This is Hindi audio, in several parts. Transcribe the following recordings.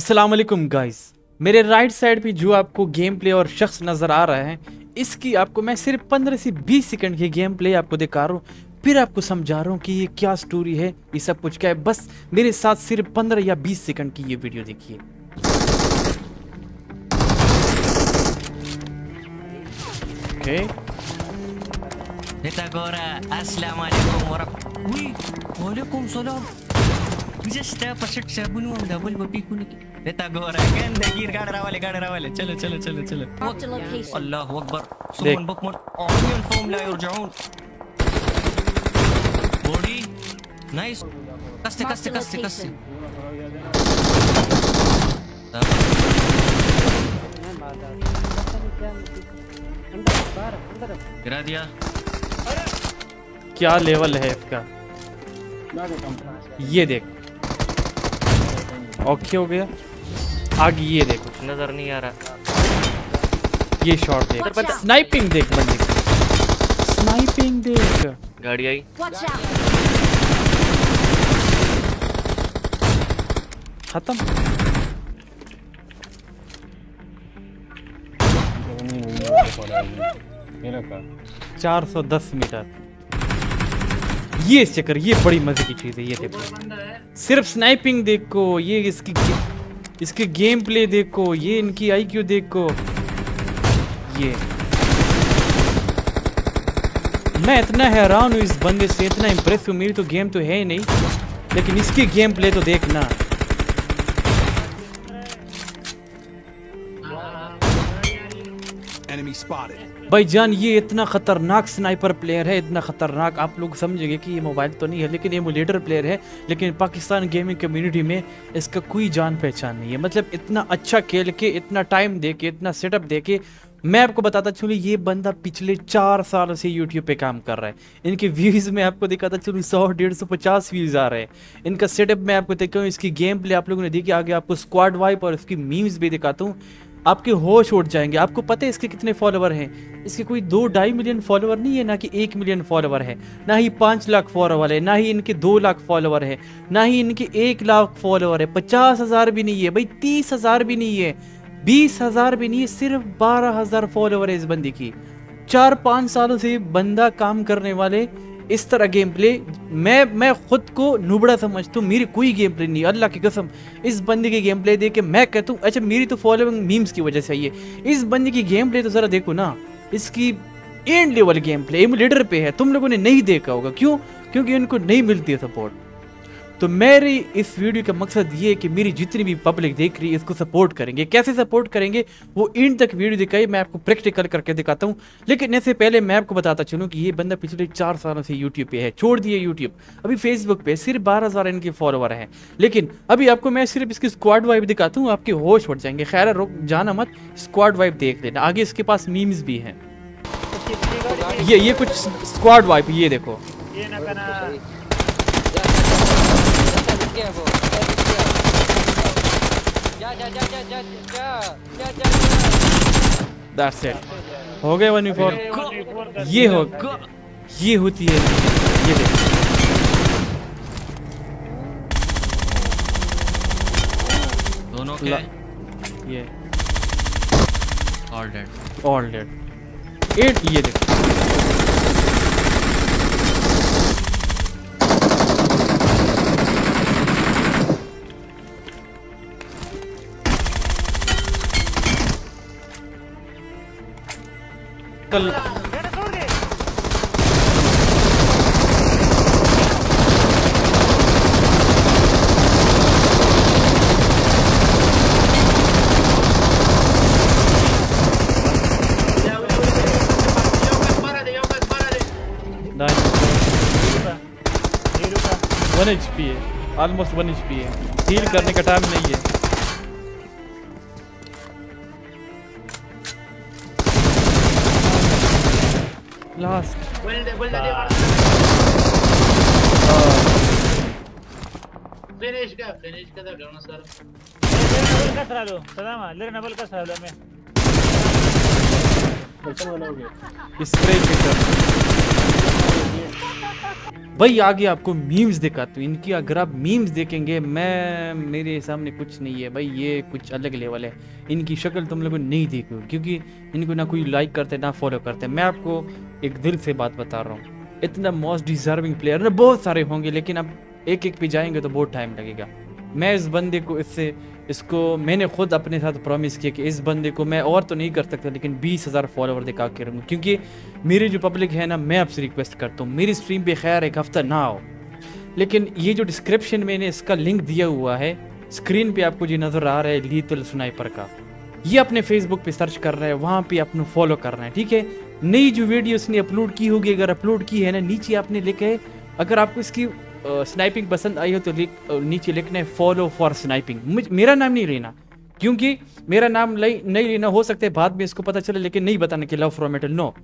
वालेकुम गाइस मेरे राइट साइड पे जो आपको गेम प्ले और शख्स नज़र आ रहा है, इसकी आपको मैं सिर्फ़ 15 से 20 सेकंड की गेम प्ले आपको दिखा रहा हूँ। फिर आपको समझा रहा हूँ कि ये क्या स्टोरी है, ये सब कुछ क्या है। बस मेरे साथ सिर्फ़ 15 या 20 सेकंड की ये वीडियो देखिए। ओके Beta जस्ट परफेक्ट से बुनू हम डबल बपी कुन के बेटा गोरा गंदे गिर गाड़ रहा गाड़ रहा चलो चलो चलो चलो अल्लाह हू Akbar Suman book mode onion form ले यरजून बॉडी नाइस कस्ते कस्ते कस्ते कस्ते गिरा दिया क्या लेवल है इसका? ये देख। ओके हो गया। आगे ये देखो। नज़र नहीं आ रहा। ये शॉट देख। स्नाइपिंग देख बंदे स्नाइपिंग देख। गाड़ी आई। खत्म। चार सौ दस मीटर। ये चक्कर, ये बड़ी मज़े की चीज़ है, ये देखो। सिर्फ़ स्नाइपिंग देखो, ये इसकी इसके गेम प्ले देखो, ये इनकी आई क्यू देखो। ये। मैं इतना हैरान हूँ इस बंदे से, इतना इम्प्रेस हूँ, मेरी तो गेम तो है ही नहीं, लेकिन इसकी गेम प्ले तो देखना। Enemy spotted. भाईजान ये इतना खतरनाक स्नाइपर प्लेयर है, इतना खतरनाक। आप लोग समझेंगे कि ये मोबाइल तो नहीं है, लेकिन एमुलेटर प्लेयर है, लेकिन पाकिस्तान गेमिंग कम्युनिटी में इसका कोई जान पहचान नहीं है। मतलब इतना अच्छा खेल के, इतना टाइम दे के, इतना सेटअप दे के, मैं आपको बताता चलूँ, ये बंदा पिछले चार साल से यूट्यूब पे काम कर रहा है। इनके व्यूज़ में आपको दिखाता चलूँ, सौ, डेढ़ सौ, पचास व्यूज़ आ रहे हैं। इनका सेटअप मैं आपको देखा हूँ, इसकी गेम प्ले आप लोगों ने देखी, आगे आपको स्क्वाड वाइप और इसकी मीम्स भी दिखाता हूँ। आपके होश उठ जाएँगे। आपको पता है इसके कितने फॉलोवर हैं? इसके कोई दो ढाई मिलियन फॉलोवर नहीं है, ना कि एक मिलियन फॉलोवर है, ना ही पाँच लाख फॉलोवर है, ना ही इनके दो लाख फॉलोवर है, ना ही इनके एक लाख फॉलोवर है। पचास हज़ार भी नहीं है, भाई तीस हज़ार भी नहीं है, बीस हज़ार भी नहीं है, सिर्फ़ बारह हज़ार फॉलोवर है इस बंदी की। चार पाँच सालों से बंदा काम करने वाले इस तरह गेम प्ले मैं मैं खुद को नुबड़ा समझता हूँ, मेरी कोई गेम प्ले नहीं अल्लाह की कसम, इस बंदे की गेम प्ले देख के मैं कहता हूँ अच्छा मेरी तो फॉलोइंग मीम्स की वजह से आई है। इस बंदे की गेम प्ले तो ज़रा देखो ना, इसकी end level game play emulator पे है, तुम लोगों ने नहीं देखा होगा। क्यों? क्योंकि इनको नहीं मिलती है सपोर्ट तो मेरी इस वीडियो का मकसद ये है कि मेरी जितनी भी पब्लिक देख रही है, इसको सपोर्ट करेंगे। कैसे सपोर्ट करेंगे? वो इन तक वीडियो दिखाई, मैं आपको प्रैक्टिकल करके दिखाता हूँ। लेकिन इससे पहले मैं आपको बताता चलूँ कि ये बंदा पिछले चार सालों से यूट्यूब पे है, छोड़ दिए यूट्यूब अभी फेसबुक पे सिर्फ़ बारह हज़ार इनके फॉलोवर हैं। लेकिन अभी आपको मैं सिर्फ़ इसकी स्क्वाड वाइब दिखाता हूँ, आपके होश उठ जाएँगे। खैर, रुक, जाना मत स्क्वाड वाइब देख लेना। आगे इसके पास मीम्स भी हैं। ये ये कुछ स्क्वाड वाइब ये देखो। दैट्स इट हो गए वन फोर ये हो ये होती है। ये देखो। दोनों के ये। All dead all dead at ये देखो। कल। वन एच पी है. ऑलमोस्ट वन एच पी है. हील करने का टाइम नहीं है. Lost. Vuelve, vuelve a llegar. Finish, finish, finish, finish, finish, finish, finish, भाई, आगे आपको मीम्स दिखाता हूँ। इनकी अगर आप मीम्स देखेंगे, मैं, मेरे सामने कुछ नहीं है। भाई, ये कुछ अलग लेवल है। इनकी शक्ल तुम लोगों ने नहीं देखी क्योंकि इनको ना कोई लाइक करते, ना फॉलो करते। मैं आपको एक दिल से बात बता रहा हूँ। इतना मोस्ट डिजर्विंग प्लेयर ना बहुत सारे होंगे, लेकिन अब एक एक पे जाएँगे तो बहुत टाइम लगेगा। मैं इस बंदे को इससे इसको मैंने खुद अपने साथ प्रॉमिस किया कि इस बंदे को मैं और तो नहीं कर सकता, लेकिन बीस हज़ार फॉलोवर दिखा के रहूँगा। क्योंकि मेरी जो पब्लिक है ना, मैं आपसे रिक्वेस्ट करता हूँ, मेरी स्ट्रीम पे खैर एक हफ़्ता ना आओ। लेकिन ये जो डिस्क्रिप्शन मैंने इसका लिंक दिया हुआ है स्क्रीन पे आपको जो नज़र आ रहा है लीतुल स्नाइपर का। ये अपने फेसबुक पे सर्च कर रहा है, वहाँ पे अपने फॉलो कर रहे हैं, ठीक है? नई जो वीडियो उसने अपलोड की होगी, अगर अपलोड की है ना, नीचे आपने लिखे अगर आपको इसकी स्नाइपिंग पसंद आई हो तो लिख नीचे लिखना है फॉलो फॉर स्नाइपिंग मेरा नाम नहीं लेना क्योंकि मेरा नाम नहीं लेना हो सकता बाद में इसको पता चले, लेकिन नहीं बताना कि love for metal no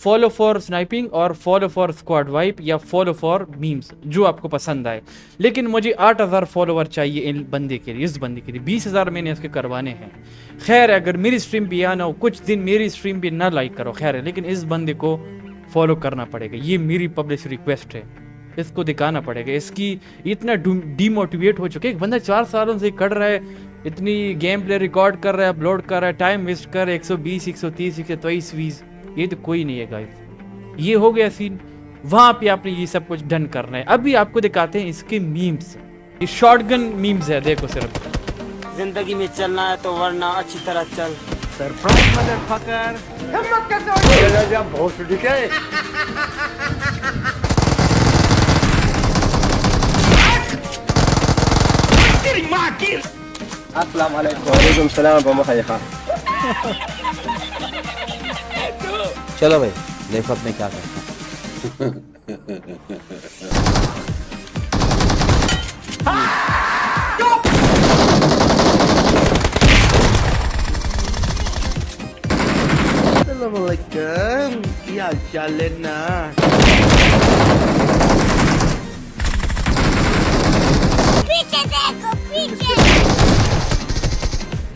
follow for sniping और फॉलो फॉर स्क्वाड वाइप या फॉलो फॉर मीम्स जो आपको पसंद आए। लेकिन मुझे आठ हज़ार फॉलोवर चाहिए इन बंदे के लिए, इस बंदे के लिए। बीस हज़ार मैंने इसके करवाने हैं। खैर, अगर मेरी स्ट्रीम भी आना हो, कुछ दिन मेरी स्ट्रीम भी ना लाइक करो, खैर, लेकिन इस बंदे को फॉलो करना पड़ेगा। ये मेरी पब्लिक रिक्वेस्ट है। इसको दिखाना पड़ेगा। इसकी इतना डीमोटिवेट हो चुके एक बंदा चार सालों से कर रहा है इतनी गेम प्ले रिकॉर्ड कर रहा है अपलोड कर रहा है टाइम वेस्ट कर रहा है 120 130 123 वीस ये तो कोई नहीं है गाइस ये हो गया सीन वहाँ पे आपने ये सब कुछ डन करना है। अभी आपको दिखाते हैं इसके मीम्स ये शॉटगन मीम्स है देखो सिर्फ़। ज़िंदगी में चलना है तो वरना अच्छी तरह चल। अस्सलाम वालेकुम वालेकुम सलाम बम खैखा चलो भाई देखो अब मैं क्या करता हूँ अस्सलाम क्या चाल ना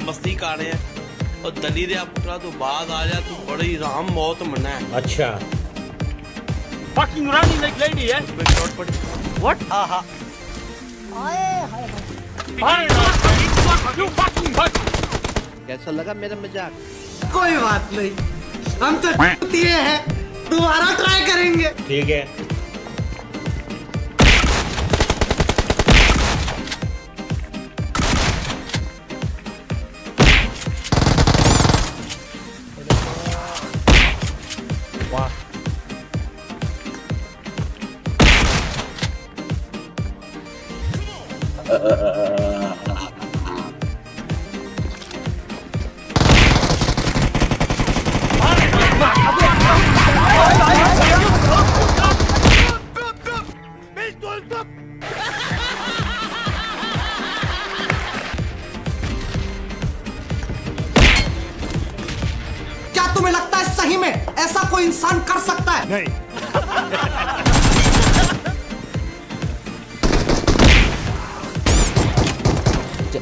मस्ती कर रहे हैं। और दली दे पुत्रा तू बाद आ जा तू बड़ी राम मौत मना है। अच्छा। Fucking running like lady है शॉट पड़ी what? आहा। you fucking fuck कैसा लगा मेरा मज़ाक? कोई बात नहीं। हम तो दिए हैं। दोबारा ट्राई करेंगे। ठीक है।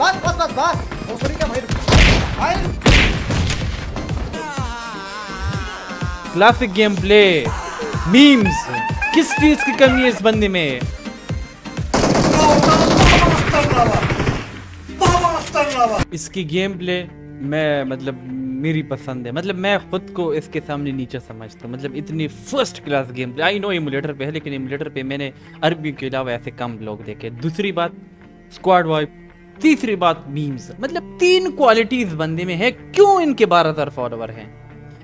बस बस बस बस। भोसड़ी का भाई? भाई। क्लासिक गेम प्ले मीम्स किस चीज़ की कमी है इस बंदे में? इसकी गेम प्ले मैं मतलब मेरी पसंद है। मतलब मैं खुद को इसके सामने नीचे समझता हूँ। मतलब इतनी first class game play I know emulator पे है, लेकिन एमुलेटर पे मैंने अरबी के अलावा ऐसे कम लोग देखे। दूसरी बात स्क्वाड वाइप तीसरी बात मीम्स मतलब तीन क्वालिटीज बंदे में है, क्यों इनके बारह हज़ार फॉलोवर हैं?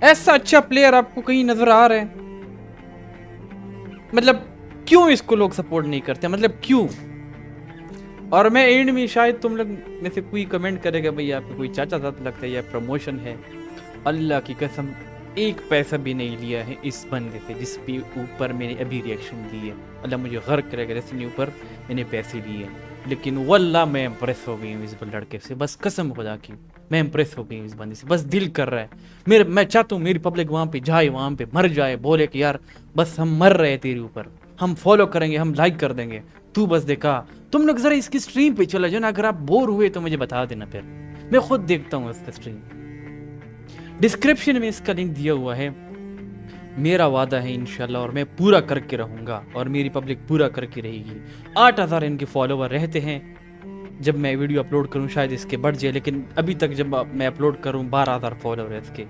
ऐसा अच्छा प्लेयर आपको कहीं नज़र आ रहा है? मतलब क्यों इसको लोग सपोर्ट नहीं करते? मतलब क्यों? और मैं एंड में शायद तुम लोग में से कोई कमेंट करेगा भाई आपको कोई चाचा साथ लगता है या प्रमोशन है? अल्लाह की कसम, एक पैसा भी नहीं लिया है इस बंदे से जिस पे ऊपर मैंने अभी रिएक्शन दी है। अल्लाह मुझे गर्क करेगा जिसने ऊपर मैंने पैसे लिए। लेकिन वल्ला, मैं इम्प्रेस हो गई हूँ इस लड़के से। बस कसम खुदा की, मैं इम्प्रेस हो गई इस बंदे से। बस दिल कर रहा है। मेरे, मैं चाहता हूँ मेरी पब्लिक वहाँ पे जाए, वहाँ पे मर जाए, बोले कि यार, बस हम मर रहे हैं तेरे ऊपर। हम फॉलो करेंगे, हम लाइक कर देंगे। तू बस देखा, तुम लोग जरा इसकी स्ट्रीम पे चला जाओ ना, अगर आप बोर हुए तो मुझे बता देना फिर। मैं खुद देखता हूँ इसका स्ट्रीम डिस्क्रिप्शन में इसका लिंक दिया हुआ है। मेरा वादा है इंशाल्लाह और मैं पूरा करके रहूँगा और मेरी पब्लिक पूरा करके रहेगी। आठ हज़ार इनके फॉलोवर रहते हैं। जब मैं वीडियो अपलोड करूँ, शायद इसके बढ़ जाए, लेकिन अभी तक जब मैं अपलोड करूँ, बारह हज़ार फॉलोवर है इसके।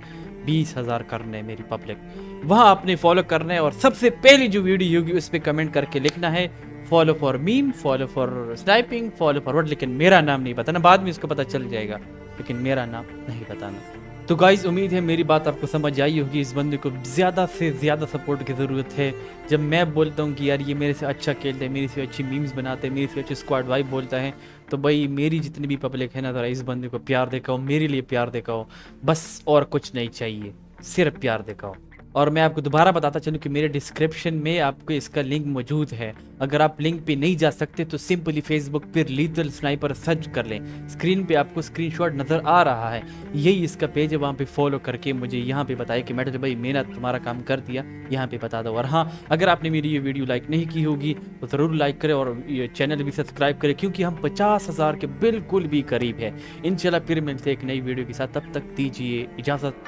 बीस हज़ार करने मेरी पब्लिक। वहाँ आपने फॉलो करना है और सबसे पहली जो वीडियो होगी, उस पर कमेंट करके लिखना है, follow for meme, follow for sniping, follow for word, लेकिन मेरा नाम नहीं बताना। बाद में इसको पता चल जाएगा, लेकिन मेरा नाम नहीं बताना। तो गाइज़ उम्मीद है मेरी बात आपको समझ आई होगी। इस बंदे को ज़्यादा से ज़्यादा सपोर्ट की ज़रूरत है। जब मैं बोलता हूँ कि यार ये मेरे से अच्छा खेलता है, मेरे से अच्छी मीम्स बनाते हैं, मेरे से अच्छी स्क्वाड वाइब बोलता है तो भाई मेरी जितनी भी पब्लिक है ना, ज़रा इस बंदे को प्यार देखाओ, मेरे लिए प्यार दिखाओ। बस और कुछ नहीं चाहिए, सिर्फ़ प्यार दिखाओ। और मैं आपको दोबारा बताता चलूँ कि मेरे डिस्क्रिप्शन में आपको इसका लिंक मौजूद है। अगर आप लिंक पे नहीं जा सकते तो सिंपली फेसबुक पर लीथल स्नाइपर सर्च कर लें। स्क्रीन पे आपको स्क्रीनशॉट नज़र आ रहा है। यही इसका पेज है, वहाँ पे फॉलो करके मुझे यहाँ पे बताया कि मैडम भाई मैंने तुम्हारा काम कर दिया, यहाँ पे बता दो। और हाँ अगर आपने मेरी ये वीडियो लाइक नहीं की होगी तो ज़रूर लाइक करें और ये चैनल भी सब्सक्राइब करें, क्योंकि हम पचास हज़ार के बिल्कुल भी करीब है। इन फिर मिलते एक नई वीडियो के साथ। तब तक दीजिए इजाज़त।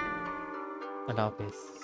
अल्लाह हाफिज़।